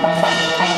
Gracias.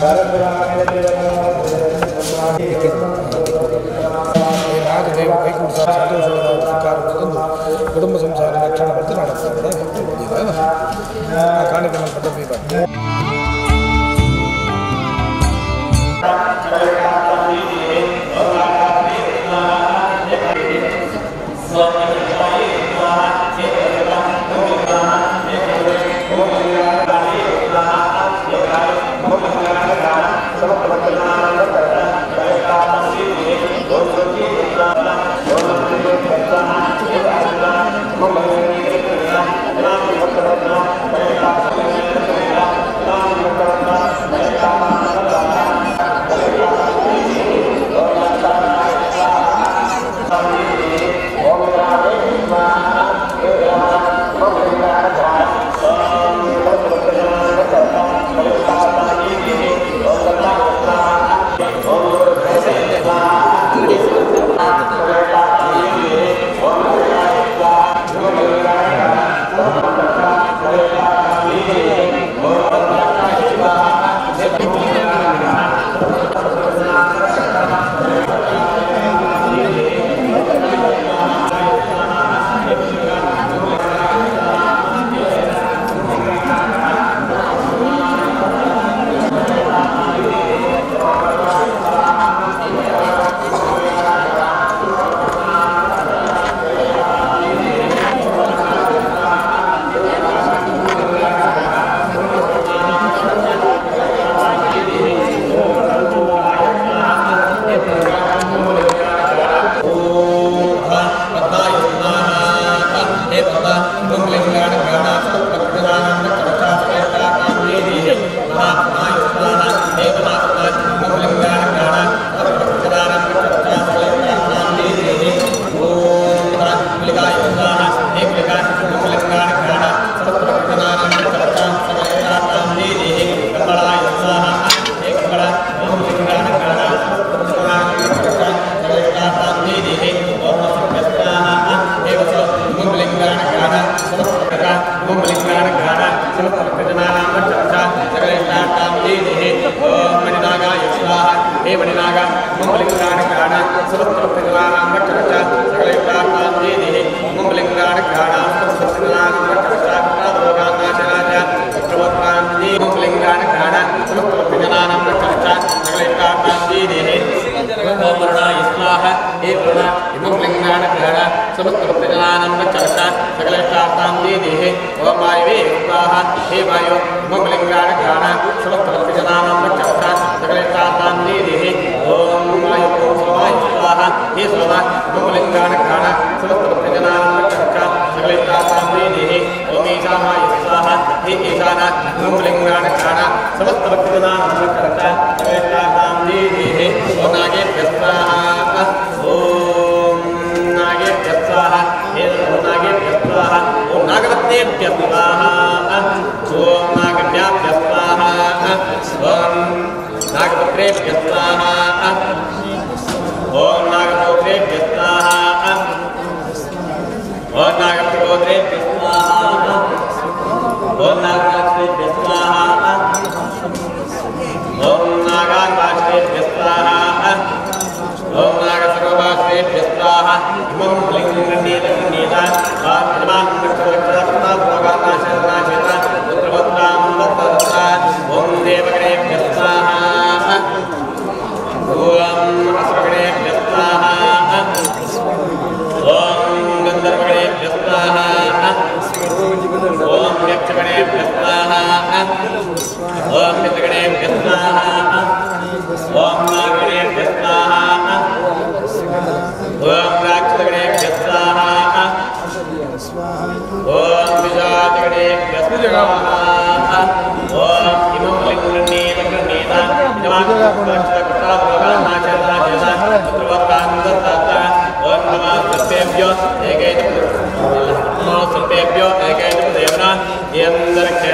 Para ದೈವ ಕೈಗೂಡಿಸ ಸಂತೋಷವಾದ ಸ್ವೀಕಾರ ತಂದು ಕುಟುಂಬ ಸಂಸಾರ ರಕ್ಷಣೆ ಪಡೆದು ಮಾಡುತ್ತಾರೆ ಆ ಕಾಣಿಕೆ ಪದ್ಧತಿ ಇದೆ Thank समस्त भक्तदान हमें करता है।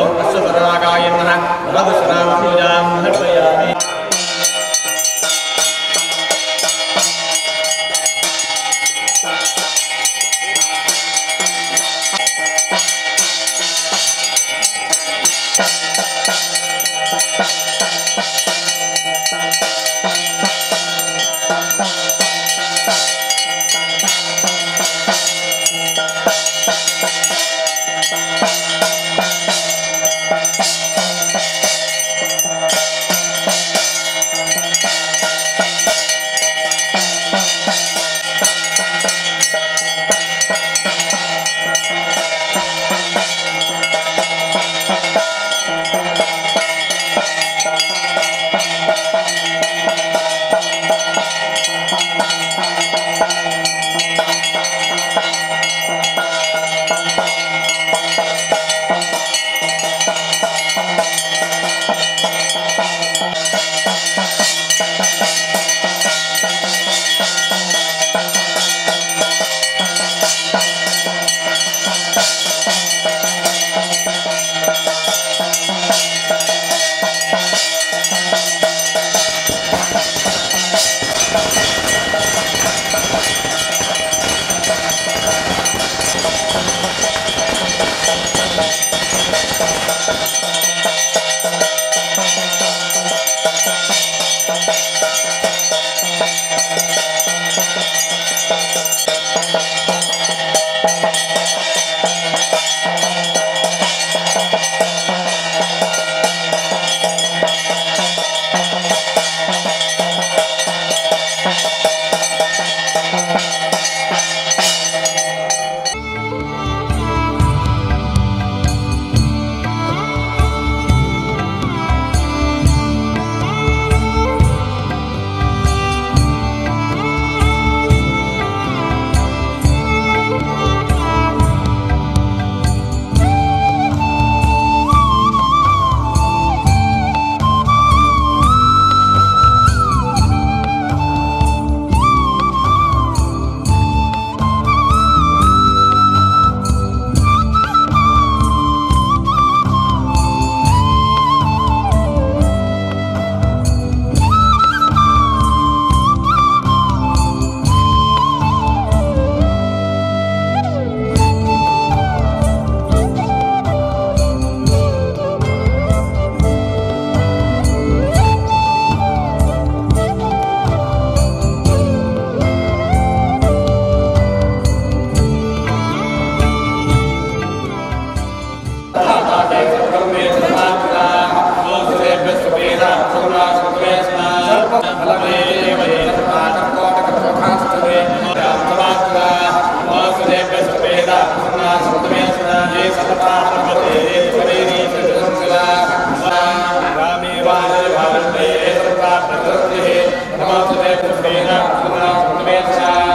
ॐ अस्वपदनाकाय नवसरामूजामः bedtime.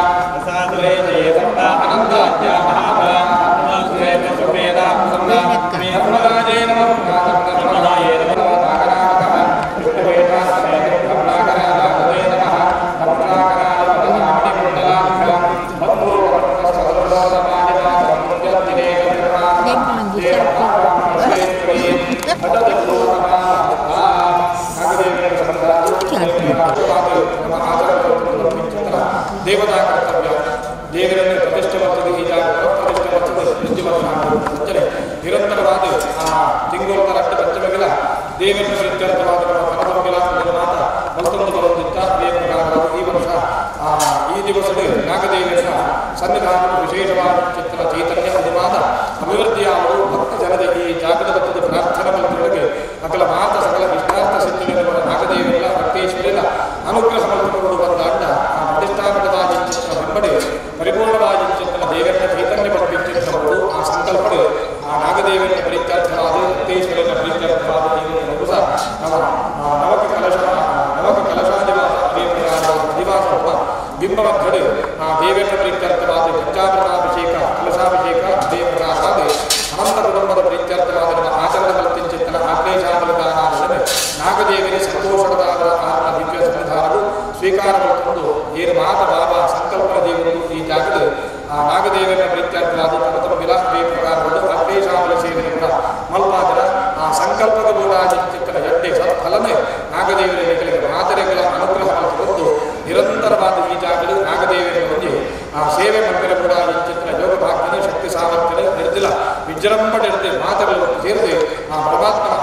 ದೇವೇಂದ್ರ ಇತ್ಯರ್ಥವಾದ ಪರಮಂಗಲಾಂಗದ ಮತ್ತೊಂದು ಈ ವರ್ಷ ಈ ದಿವಸದ ನಾಗದೇವೇಶ ಸನ್ನಿಧಾನದ ವಿಶೇಷವಾದ ಚಿತ್ರ ಚೈತನ್ಯ ಅನುವಾದ ಅಭಿವೃದ್ಧಿಯಾಗಲು ಭಕ್ತ ಜನರಿಗೆ ಈ ಜಾಗ ಜಲಂಪಟ್ಟಿರುತ್ತೆ ಮಾತುಗಳು ಸೇರಿಸಿ ಆ ಪರಮಾತ್ಮನ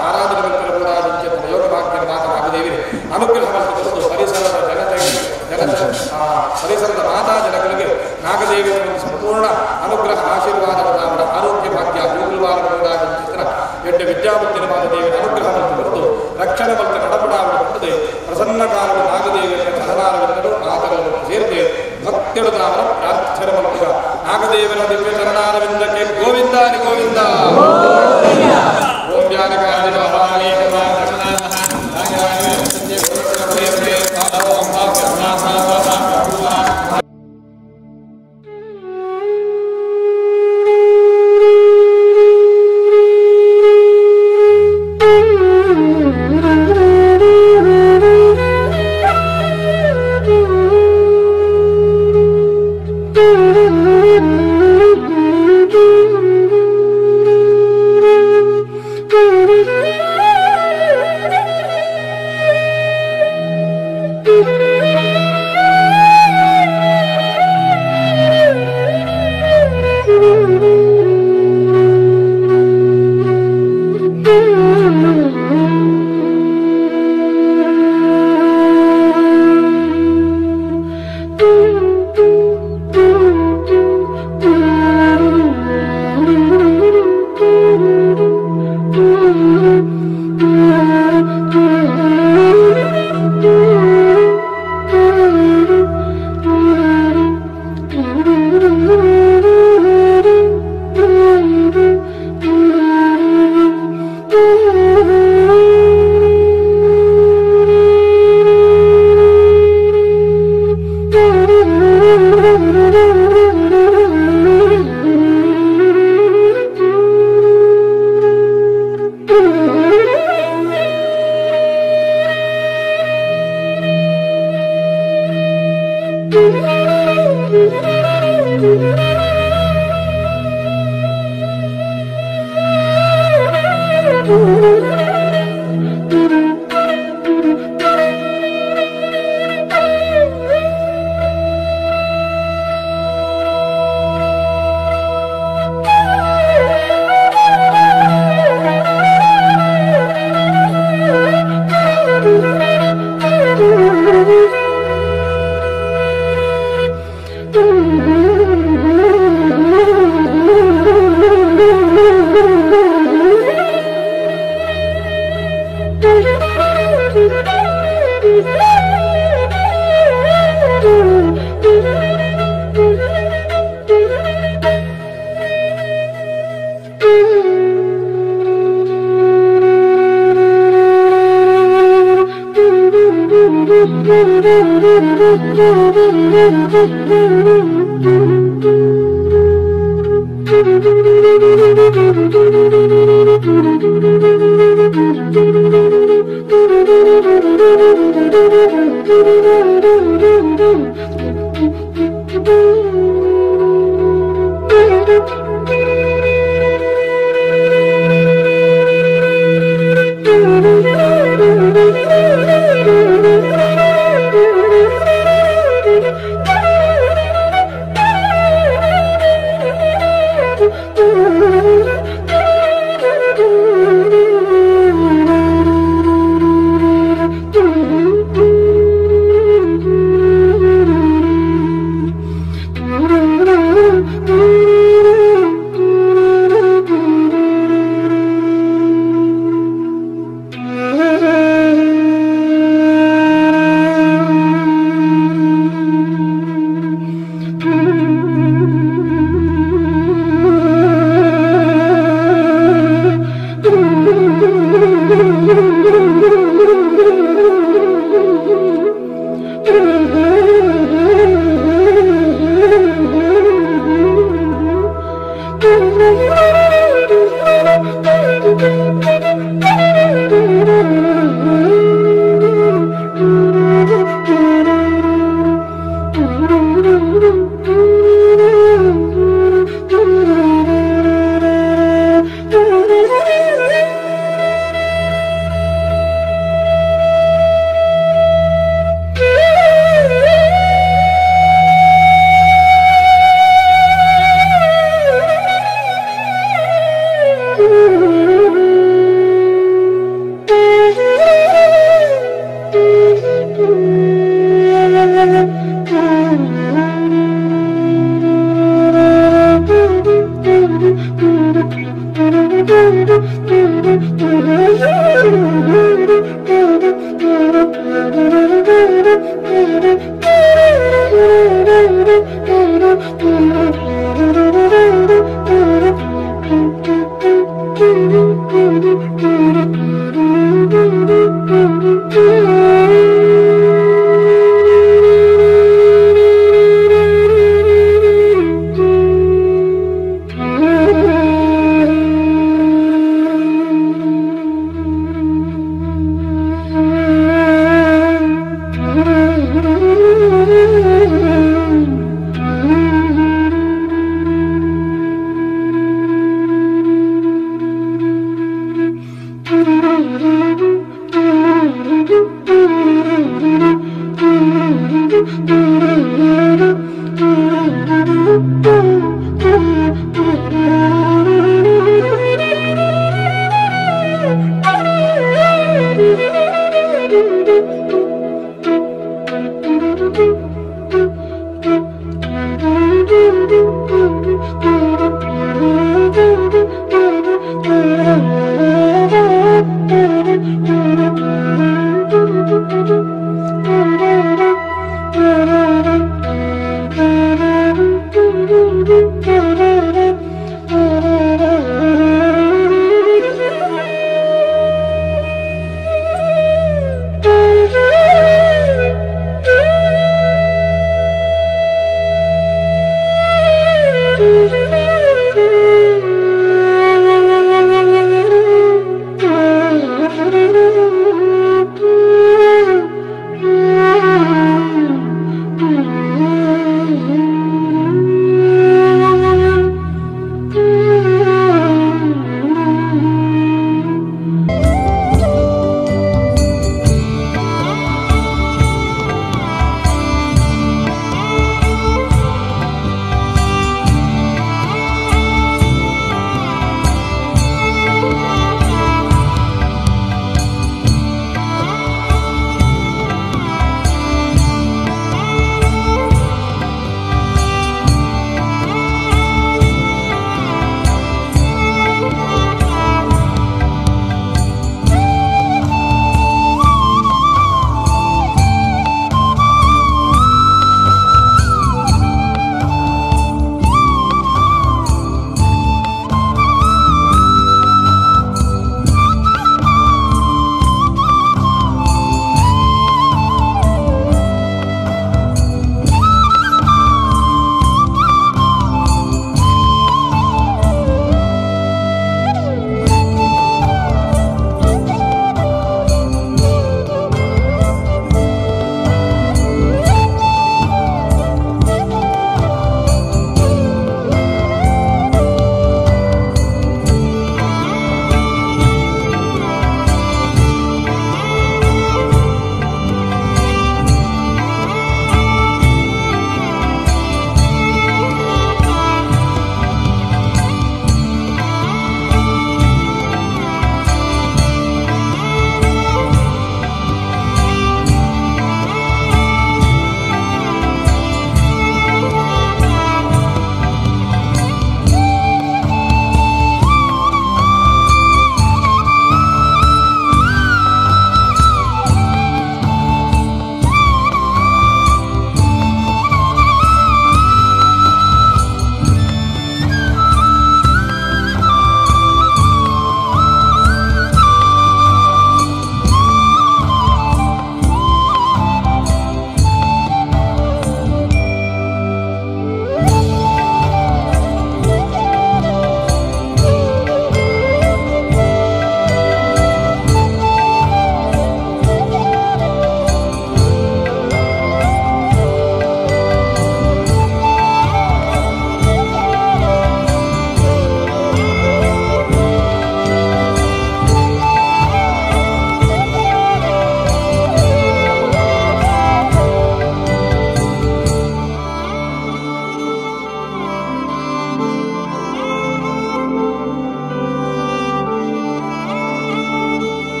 Thank you.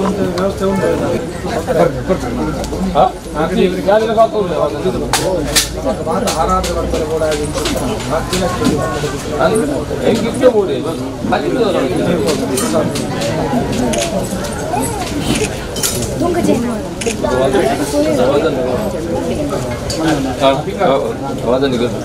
ಒಂದು ವ್ಯವಸ್ಥೆ ಉಂಟು ಹಾರಾಟದ ಬರ್ತದೆ ಕೂಡ ಹೆಂಗಿದ್ದೆ వాదండి దేవుడు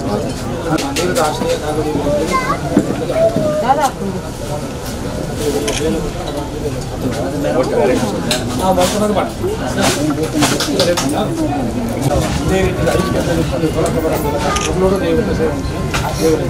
దేవుడు